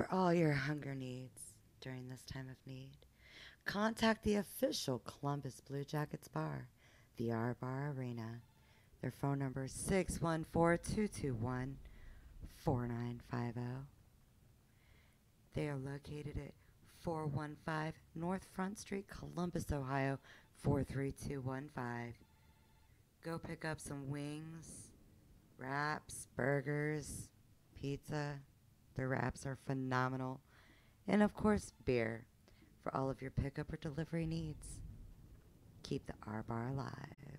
For all your hunger needs during this time of need, contact the official Columbus Blue Jackets bar, the R Bar Arena. Their phone number is 614 221 4950. They are located at 415 North Front Street, Columbus, Ohio 43215. Go pick up some wings, wraps, burgers, pizza. Wraps are phenomenal. And of course, beer for all of your pickup or delivery needs. Keep the R Bar alive.